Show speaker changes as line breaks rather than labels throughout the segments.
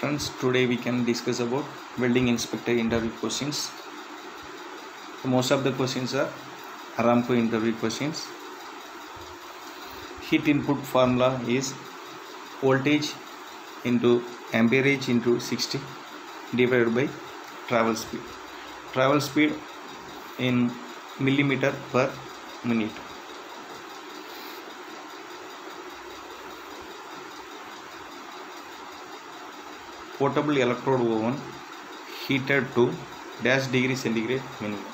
friends today we can discuss about welding inspector interview questions. Most of the questions are aramco interview questions. Heat input formula is voltage into amperage into 60 divided by travel speed. Travel speed in millimeter per minute portable electrode oven heated to dash degree centigrade minimum.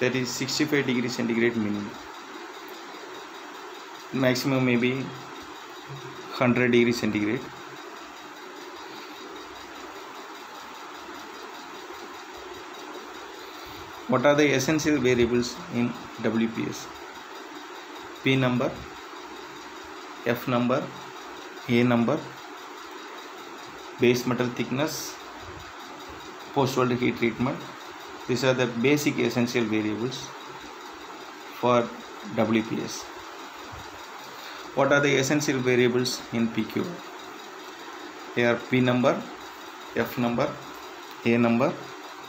That is 65 degree centigrade minimum. Maximum maybe 100 degree centigrade. What are the essential variables in wps p number f number a number base metal thickness post weld heat treatment. These are the basic essential variables for wps what are the essential variables in pq they are p number f number a number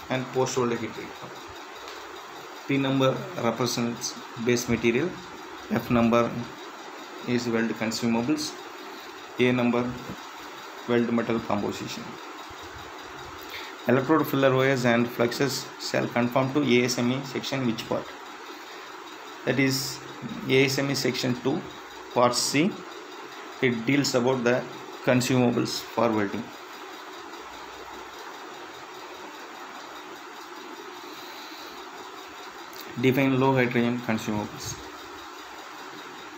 and post weld heat treatment. P number represents base material. F number is weld consumables. A number weld metal composition. Electrode filler wires and fluxes shall conform to ASME section which part? That is ASME section 2 part C. It deals about the consumables for welding. Define low hydrogen consumables.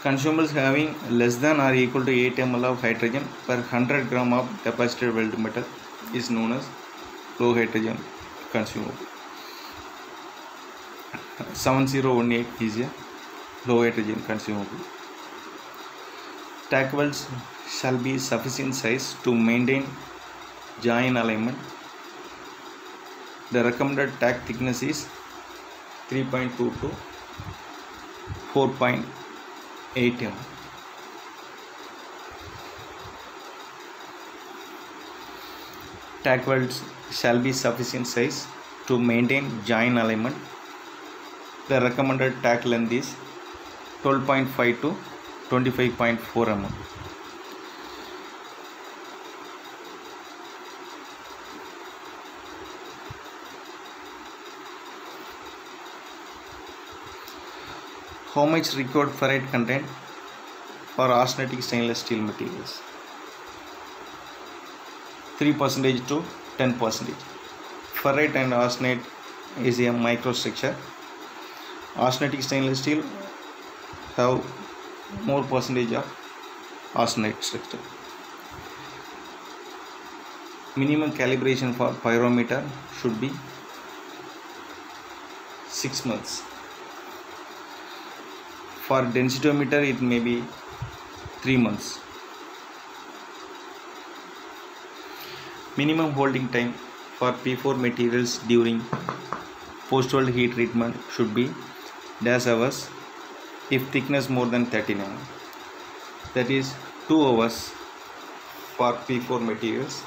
Consumables having less than or equal to 8 ml of hydrogen per 100 gram of capacitor weld metal is known as low hydrogen consumable. 7018 is a low hydrogen consumable. Tack welds shall be sufficient size to maintain joint alignment. The recommended tack thickness is 3.2 to 4.8 mm. Tack welds shall be sufficient size to maintain joint alignment. The recommended tack length is 12.5 to 25.4 mm. How much required ferrite content for austenitic stainless steel materials? 3 percentage to 10 percentage. Ferrite and austenite is a microstructure. Austenitic stainless steel have more percentage of austenite structure. Minimum calibration for pyrometer should be 6 months. For densitometer it may be 3 months. Minimum holding time for P4 materials during post weld heat treatment should be dash hours if thickness more than 13 mm. That is 2 hours for P4 materials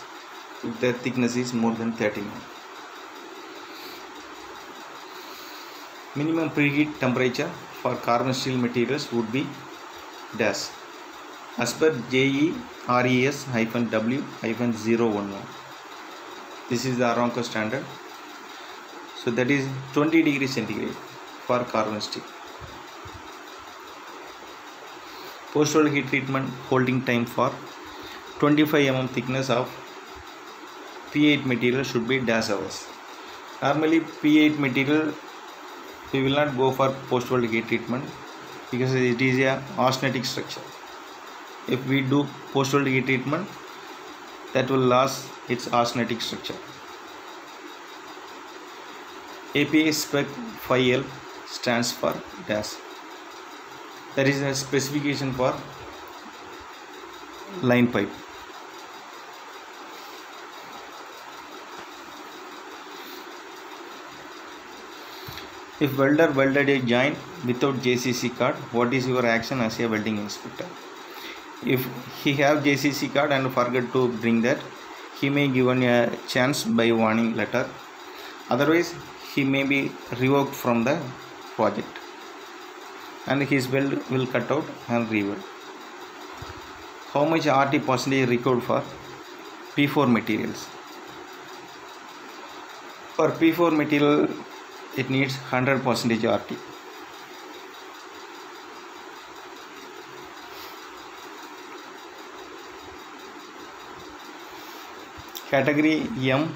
if the thickness is more than 13 mm. Minimum preheat temperature for carbon steel materials would be dash as per JE RES W 011. This is the Aramco standard. So that is 20 degree centigrade for carbon steel. Post weld heat treatment holding time for 25 mm thickness of P8 material should be dash hours. Normally P8 material we will not go for post weld heat treatment because it is a austenitic structure. If we do post weld heat treatment that will lose its austenitic structure. API spec 5L stands for dash. That is a specification for line pipe If welder welded a joint without JCC card, what is your action as a welding inspector? If he have JCC card and forget to bring that, he may given a chance by warning letter. Otherwise he may be revoked from the project. And his weld will cut out and reweld how much rt percentage required for p4 materials? For p4 material it needs 100 percentage rt category m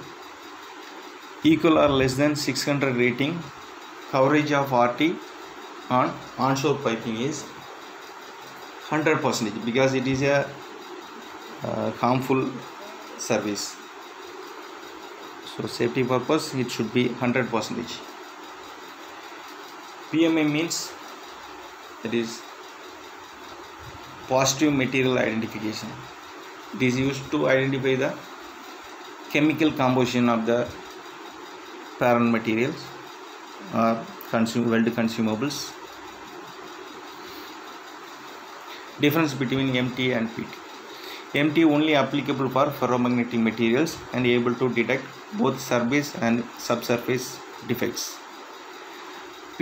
equal or less than 600 rating coverage of rt on onshore piping is 100 percentage because it is a uh, harmful service. So safety purpose it should be 100 percentage pmi means that is positive material identification. It is used to identify the chemical composition of the parent materials or weld consumables. Difference between mt and pt mt only applicable for ferromagnetic materials and able to detect both surface and subsurface defects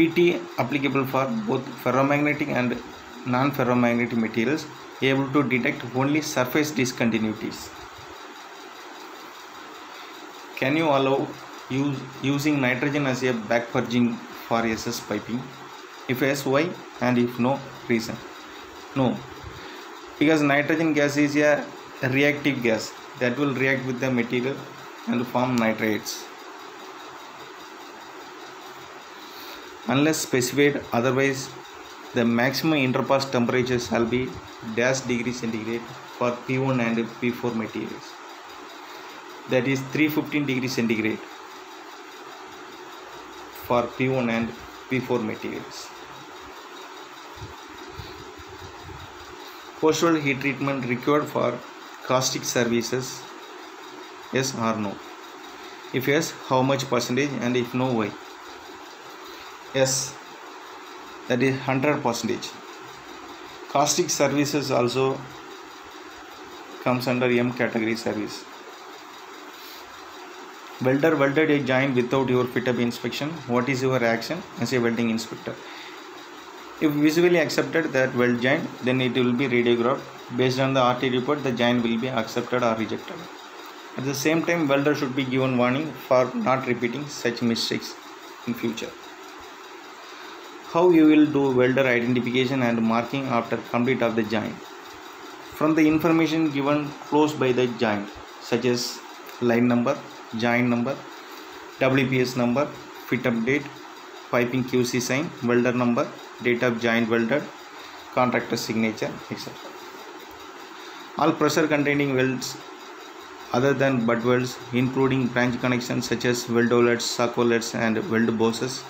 pt applicable for both ferromagnetic and non-ferromagnetic materials able to detect only surface discontinuities can you allow use, using nitrogen as a back purging for SS piping? If yes, why? And if no, reason. No, because nitrogen gas is a reactive gas that will react with the material and form nitrates. Unless specified otherwise, the maximum interpass temperature shall be dash degree centigrade for P1 and P4 materials. That is 315 degree centigrade for P1 and P4 materials. Post-weld heat treatment required for caustic services yes or no? If yes how much percentage and if no why yes that is 100 percentage. Caustic services also comes under m category service. Welder welded a joint without your fit up inspection. What is your reaction? As a welding inspector. If visually accepted that weld joint then it will be radiographed. Based on the rt report the joint will be accepted or rejected. At the same time welder should be given warning for not repeating such mistakes in future how you will do welder identification and marking after complete of the joint? From the information given close by the joint such as line number joint number WPS number fit up date piping QC sign welder number date of joint welded contractor signature etc all pressure containing welds other than butt welds including branch connections such as weldolets sock outlets and weld bosses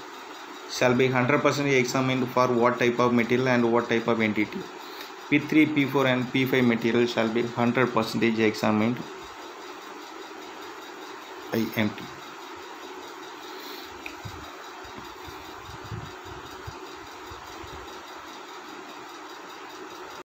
shall be 100% examined for what type of material and what type of NDT P3, P4 and P5 material shall be 100% examined by MT.